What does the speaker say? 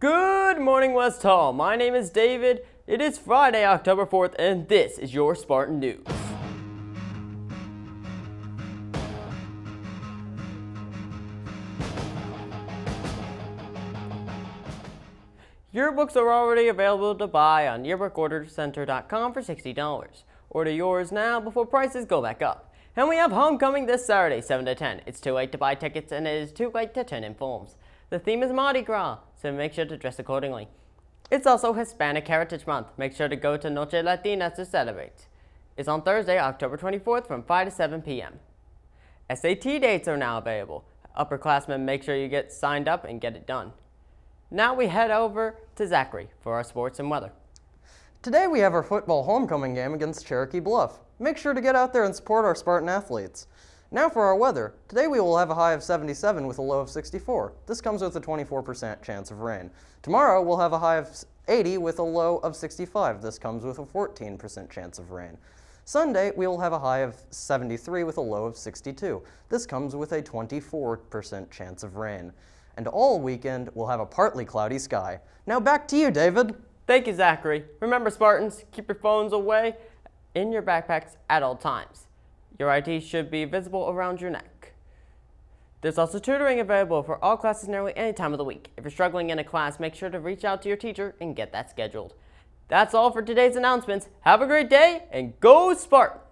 Good morning, West Hall. My name is David. It is Friday, October 4th, and this is your Spartan News. Yearbooks are already available to buy on yearbookordercenter.com for $60. Order yours now before prices go back up. And we have homecoming this Saturday, 7 to 10. It's too late to buy tickets and it is too late to turn in forms. The theme is Mardi Gras, so make sure to dress accordingly. It's also Hispanic Heritage Month. Make sure to go to Noche Latina to celebrate. It's on Thursday, October 24th from 5 to 7 p.m. SAT dates are now available. Upperclassmen, make sure you get signed up and get it done. Now we head over to Zachary for our sports and weather. Today we have our football homecoming game against Cherokee Bluff. Make sure to get out there and support our Spartan athletes. Now for our weather. Today we will have a high of 77 with a low of 64. This comes with a 24% chance of rain. Tomorrow we'll have a high of 80 with a low of 65. This comes with a 14% chance of rain. Sunday, we will have a high of 73 with a low of 62. This comes with a 24% chance of rain and all weekend we'll have a partly cloudy sky. Now back to you, David. Thank you, Zachary. Remember, Spartans, keep your phones away in your backpacks at all times. Your ID should be visible around your neck. There's also tutoring available for all classes nearly any time of the week. If you're struggling in a class, make sure to reach out to your teacher and get that scheduled. That's all for today's announcements. Have a great day and go Spartans!